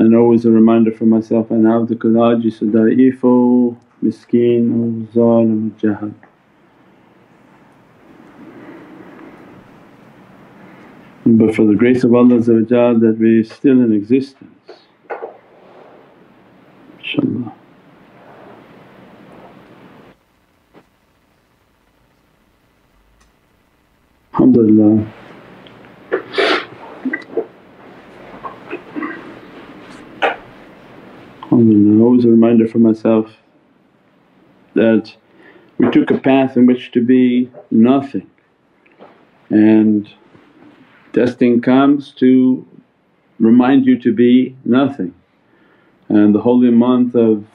and always a reminder for myself and abduka al-ajizu da'ifu Miskin, zalim jahad. But for the grace of Allah that we are still in existence, inshaAllah. Alhamdulillah. Always a reminder for myself that we took a path in which to be nothing and testing comes to remind you to be nothing. And the holy month of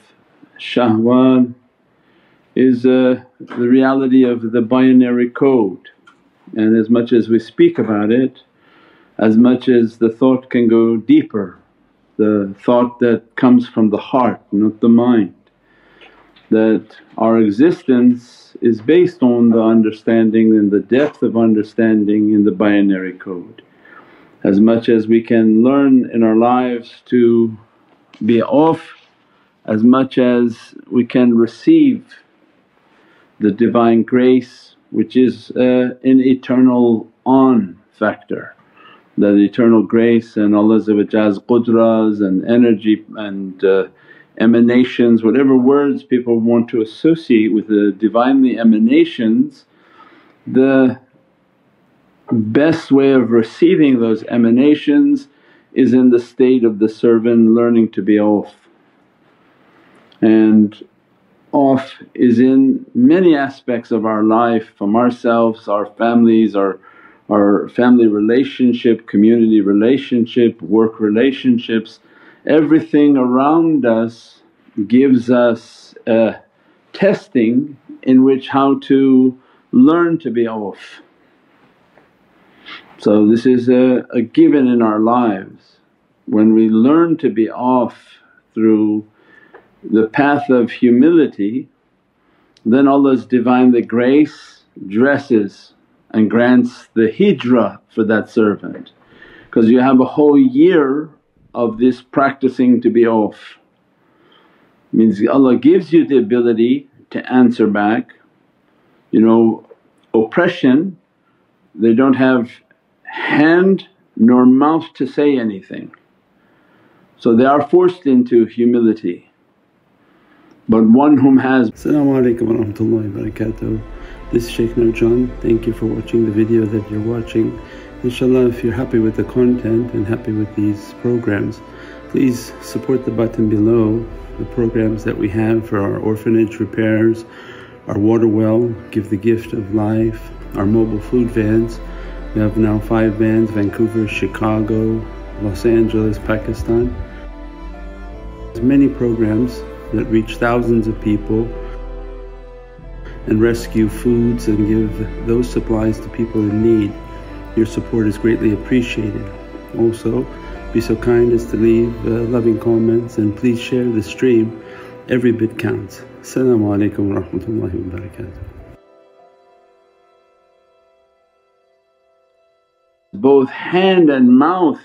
Shawwal is uh, the reality of the binary code and as much as we speak about it, as much as the thought can go deeper, the thought that comes from the heart not the mind. That our existence is based on the understanding and the depth of understanding in the binary code. As much as we can learn in our lives to be off, as much as we can receive the Divine grace which is uh, an eternal on factor. That eternal grace and Allah's qudras and energy and uh, emanations, whatever words people want to associate with the Divinely emanations, the best way of receiving those emanations is in the state of the servant learning to be off. And off is in many aspects of our life from ourselves, our families, our, our family relationship, community relationship, work relationships. Everything around us gives us a testing in which how to learn to be off. So this is a, a given in our lives. When we learn to be off through the path of humility then Allah's Divinely grace dresses and grants the hijrah for that servant because you have a whole year of this practicing to be off. Means Allah gives you the ability to answer back. You know oppression they don't have hand nor mouth to say anything. So they are forced into humility but one whom has. Assalamu alaikum wa rahmatullahi wa barakatuh. This is Shaykh Nurjan. Thank you for watching the video that you're watching. Inshallah if you're happy with the content and happy with these programs please support the button below the programs that we have for our orphanage repairs, our water well, Give the Gift of Life, our mobile food vans. We have now five vans Vancouver, Chicago, Los Angeles, Pakistan. There's many programs that reach thousands of people and rescue foods and give those supplies to people in need. Your support is greatly appreciated. Also, be so kind as to leave uh, loving comments and please share the stream. Every bit counts. Assalamu alaikum wa rahmatullahi wa barakatuh. Both hand and mouth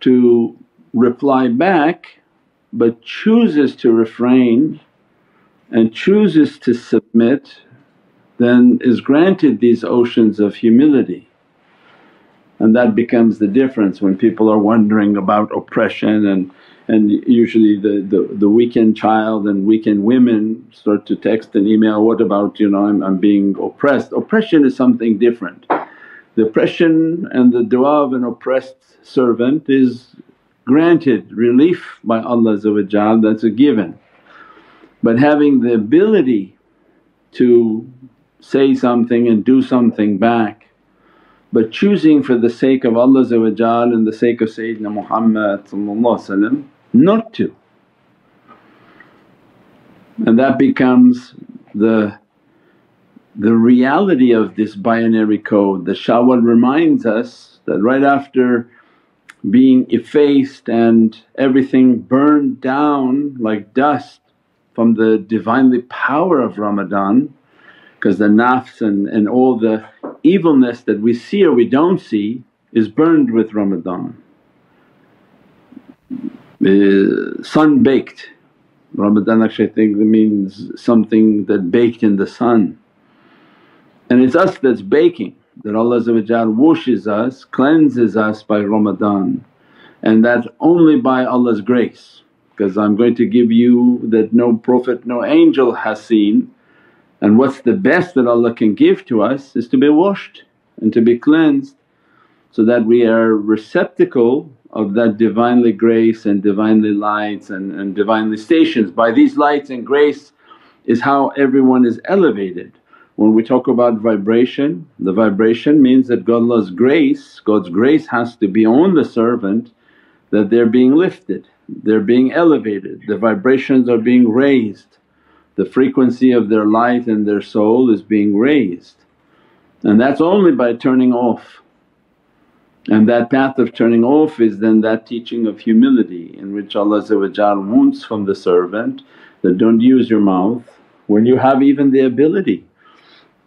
to reply back but chooses to refrain and chooses to submit then is granted these oceans of humility. And that becomes the difference when people are wondering about oppression and, and usually the, the, the weekend child and weekend women start to text and email, what about you know I'm, I'm being oppressed. Oppression is something different. The oppression and the du'a of an oppressed servant is granted relief by Allah that's a given. But having the ability to say something and do something back but choosing for the sake of Allah and the sake of Sayyidina Muhammad not to. And that becomes the, the reality of this binary code. The Shawwal reminds us that right after being effaced and everything burned down like dust from the Divinely power of Ramadan because the nafs and, and all the evilness that we see or we don't see is burned with Ramadan. uh, sun baked. Ramadan actually I think means something that baked in the sun. And it's us that's baking that Allah washes us, cleanses us by Ramadan and that only by Allah's grace because I'm going to give you that no Prophet, no angel has seen and what's the best that Allah can give to us is to be washed and to be cleansed so that we are receptacle of that Divinely grace and Divinely lights and, and Divinely stations. By these lights and grace is how everyone is elevated. When we talk about vibration, the vibration means that Allah's grace, God's grace has to be on the servant that they're being lifted, they're being elevated, the vibrations are being raised, the frequency of their light and their soul is being raised. And that's only by turning off. And that path of turning off is then that teaching of humility in which Allah wants from the servant that don't use your mouth when you have even the ability.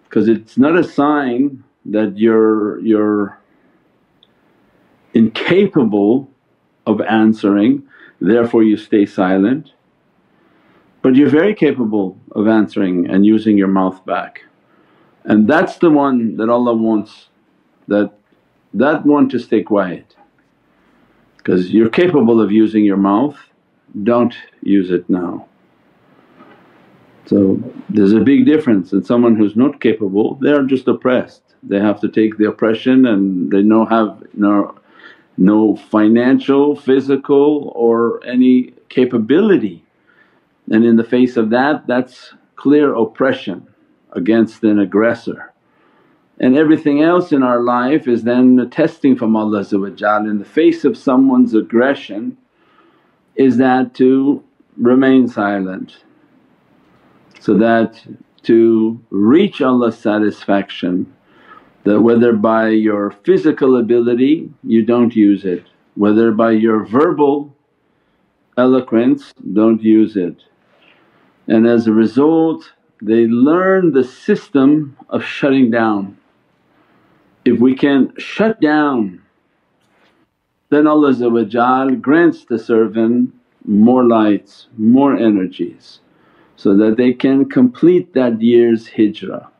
Because it's not a sign that you're, you're incapable of answering therefore you stay silent. But you're very capable of answering and using your mouth back. And that's the one that Allah wants that that one to stay quiet because you're capable of using your mouth, don't use it now. So there's a big difference in someone who's not capable, they are just oppressed. They have to take the oppression and they no have no, no financial, physical or any capability. And in the face of that, that's clear oppression against an aggressor. And everything else in our life is then a testing from Allah in the face of someone's aggression is that to remain silent so that to reach Allah's satisfaction that whether by your physical ability you don't use it, whether by your verbal eloquence don't use it. And as a result they learn the system of shutting down. If we can shut down then Allah grants the servant more lights, more energies so that they can complete that year's hijrah.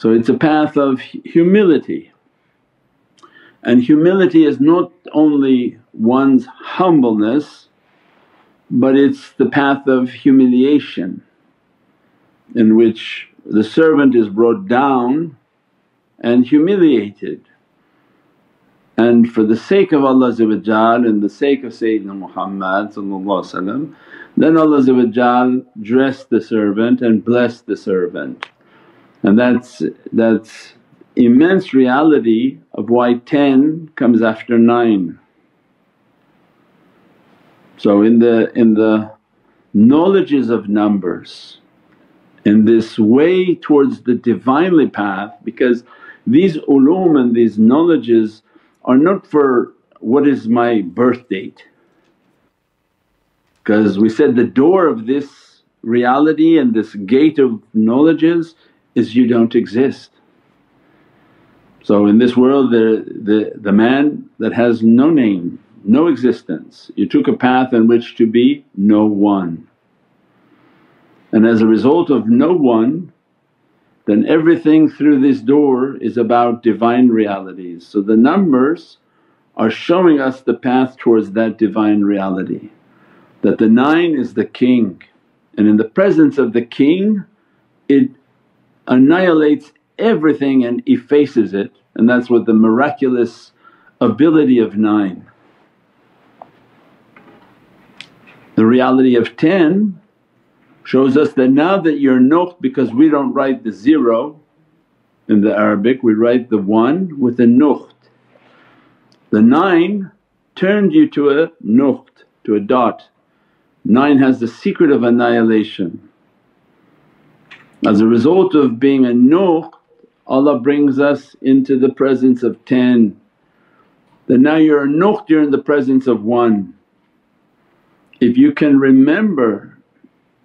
So it's a path of humility and humility is not only one's humbleness but it's the path of humiliation in which the servant is brought down and humiliated. And for the sake of Allah and the sake of Sayyidina Muhammad then Allah dressed the servant and blessed the servant. And that's, that's immense reality of why 10 comes after 9. So in the, in the knowledges of numbers in this way towards the Divinely path because these ulum and these knowledges are not for what is my birth date. Because we said the door of this reality and this gate of knowledges is you don't exist. So in this world the, the, the man that has no name, no existence, you took a path in which to be no one. And as a result of no one then everything through this door is about Divine realities. So the numbers are showing us the path towards that Divine reality that the nine is the king and in the presence of the king it annihilates everything and effaces it and that's what the miraculous ability of nine. The reality of 10 shows us that now that you're nuqt because we don't write the zero in the Arabic we write the one with a nuqt. The 9 turned you to a nuqt, to a dot. 9 has the secret of annihilation. As a result of being a nuqt Allah brings us into the presence of 10 that now you're a nuqt, you're in the presence of 1. If you can remember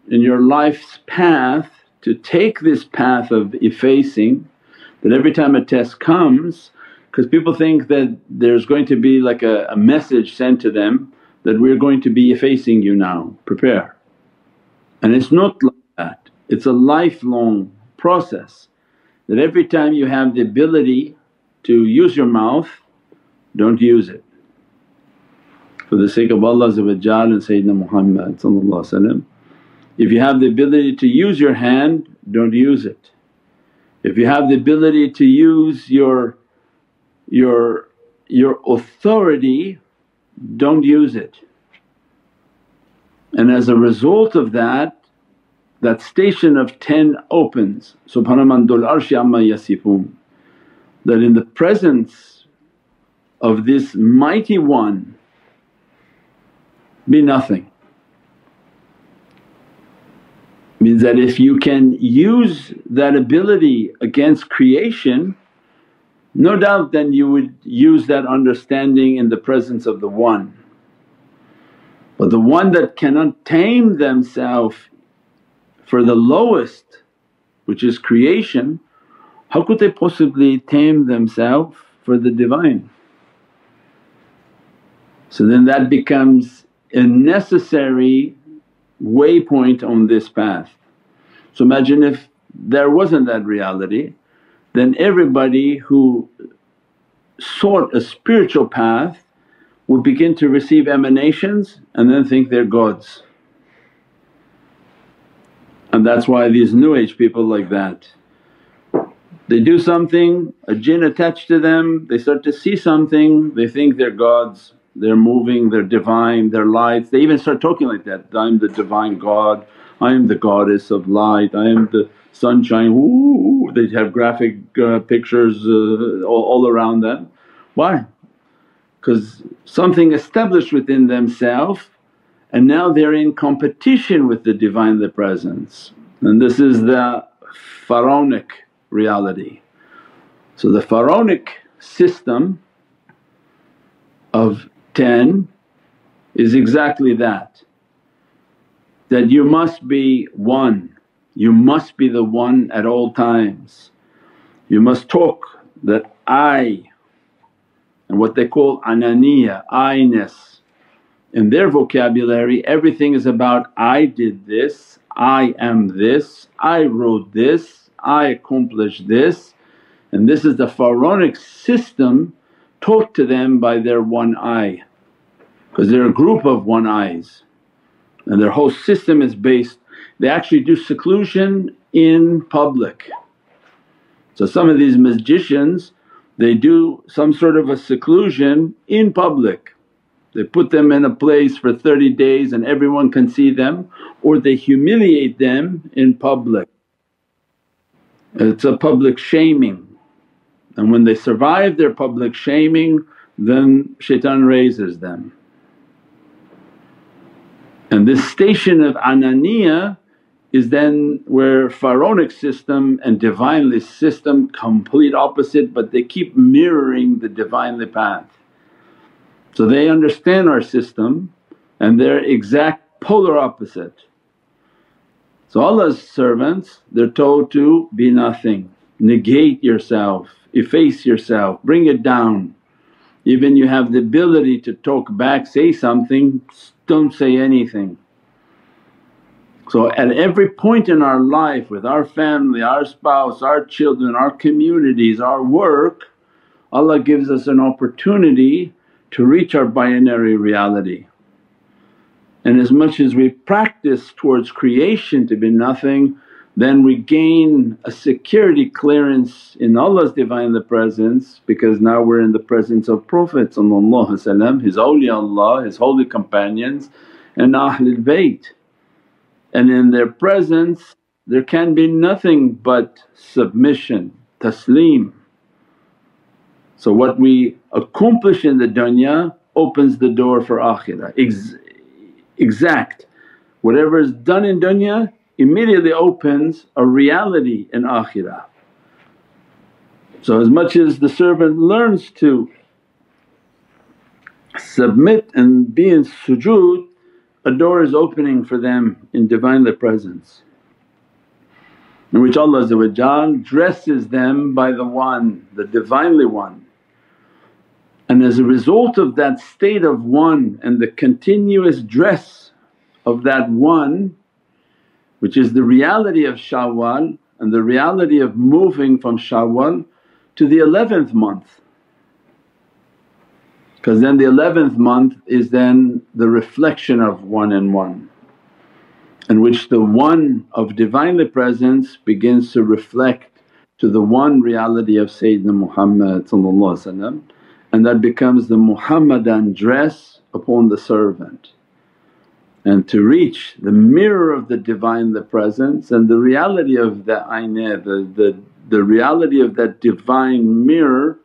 in your life's path to take this path of effacing that every time a test comes because people think that there's going to be like a, a, message sent to them that we're going to be effacing you now, prepare. And it's not like it's a lifelong process that every time you have the ability to use your mouth, don't use it. For the sake of Allah and Sayyidina Muhammad if you have the ability to use your hand, don't use it. If you have the ability to use your, your, your authority, don't use it. And as a result of that, that station of 10 opens, Subhana man dul arshi amma. That in the presence of this mighty one be nothing. Means that if you can use that ability against creation, no doubt then you would use that understanding in the presence of the One. But the one that cannot tame themselves for the lowest which is creation, how could they possibly tame themselves for the Divine? So then that becomes a necessary waypoint on this path. So imagine if there wasn't that reality then everybody who sought a spiritual path would begin to receive emanations and then think they're gods. And that's why these new age people like that. They do something, a jinn attached to them, they start to see something, they think they're gods, they're moving, they're divine, they're lights. They even start talking like that, I'm the divine God, I am the goddess of light, I am the sunshine, ooh, they have graphic uh, pictures uh, all, all around them. Why? Because something established within themselves and now they're in competition with the Divinely Presence and this is the pharaonic reality. So the pharaonic system of 10 is exactly that, that you must be one, you must be the one at all times. You must talk that I and what they call ananiya, I-ness. In their vocabulary everything is about, I did this, I am this, I wrote this, I accomplished this and this is the pharaonic system taught to them by their one eye because they're a group of one eyes and their whole system is based they actually do seclusion in public. So some of these magicians they do some sort of a seclusion in public. They put them in a place for 30 days and everyone can see them or they humiliate them in public. It's a public shaming and when they survive their public shaming then shaitan raises them. And this station of ananiya is then where pharaonic system and Divinely system complete opposite but they keep mirroring the Divinely path. So they understand our system and they're exact polar opposite. So Allah's servants they're told to be nothing, negate yourself, efface yourself, bring it down. Even you have the ability to talk back, say something, don't say anything. So at every point in our life with our family, our spouse, our children, our communities, our work, Allah gives us an opportunity to reach our binary reality. And as much as we practice towards creation to be nothing, then we gain a security clearance in Allah's Divinely Presence because now we're in the presence of Prophet His awliyaullah, His holy companions and Ahlul Bayt and in their presence there can be nothing but submission, taslim. So what we accomplish in the dunya opens the door for akhirah, Ex exact. Whatever is done in dunya immediately opens a reality in akhirah. So as much as the servant learns to submit and be in sujood a door is opening for them in Divinely Presence in which Allah dresses them by the One, the Divinely One. And as a result of that state of one and the continuous dress of that one which is the reality of Shawwal and the reality of moving from Shawwal to the 11th month. Because then the 11th month is then the reflection of one and one in which the one of Divinely Presence begins to reflect to the one reality of Sayyidina Muhammad and that becomes the Muhammadan dress upon the servant. And to reach the mirror of the Divine the Presence and the reality of the aynah, the, the, the reality of that divine mirror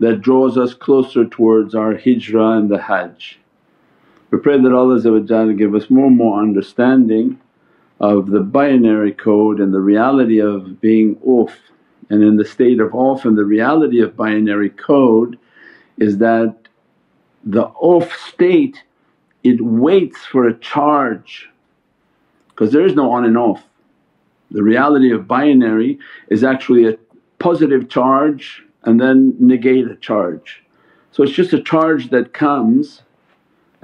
that draws us closer towards our hijrah and the hajj. We pray that Allah give us more and more understanding of the binary code and the reality of being off and in the state of off and the reality of binary code is that the off state it waits for a charge because there is no on and off. The reality of binary is actually a positive charge and then negate a charge. So it's just a charge that comes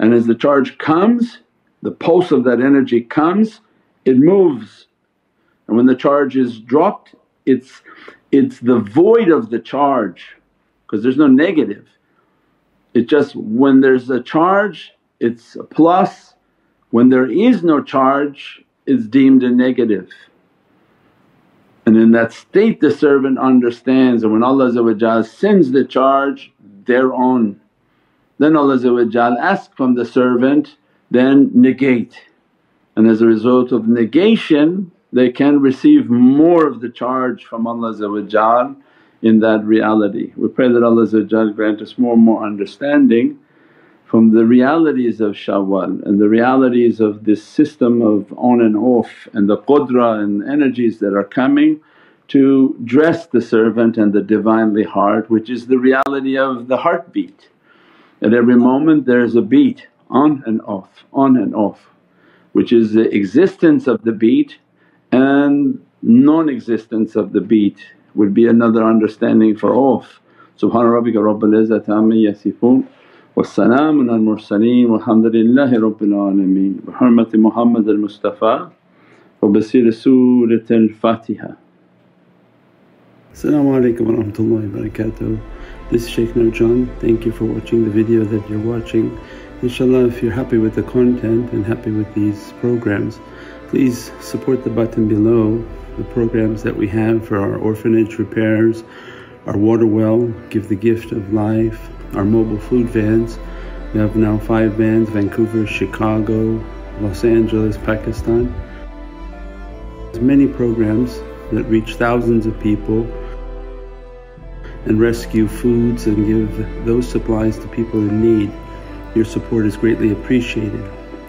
and as the charge comes, the pulse of that energy comes, it moves. And when the charge is dropped, it's, it's the void of the charge because there's no negative. It just when there's a charge, it's a plus, when there is no charge, it's deemed a negative. And in that state the servant understands and when Allah sends the charge, they're on. Then Allah ask from the servant, then negate. And as a result of negation they can receive more of the charge from Allah in that reality. We pray that Allah grant us more and more understanding from the realities of Shawwal and the realities of this system of on and off and the qudra and energies that are coming to dress the servant and the Divinely heart which is the reality of the heartbeat. At every moment there is a beat on and off, on and off which is the existence of the beat and non-existence of the beat would be another understanding for off. Subhana rabbika rabbil izzati amma yasifoon wa salaamun al mursaleen walhamdulillahi rabbil alameen bi hurmati Muhammad al Mustafa wa basir Surat al Fatiha. As-salamu alaykum wa rahmatullahi barakatuh. This is Shaykh Nurjan. Thank you for watching the video that you're watching. Inshallah if you're happy with the content and happy with these programs please support the button below the programs that we have for our orphanage repairs, our water well, Give the Gift of Life, our mobile food vans. We have now five vans Vancouver, Chicago, Los Angeles, Pakistan. There's many programs that reach thousands of people and rescue foods and give those supplies to people in need. Your support is greatly appreciated.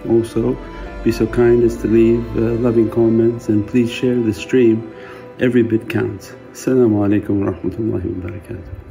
Also, be so kind as to leave uh, loving comments and please share the stream. Every bit counts. Assalamu alaikum wa rahmatullahi wa barakatuh.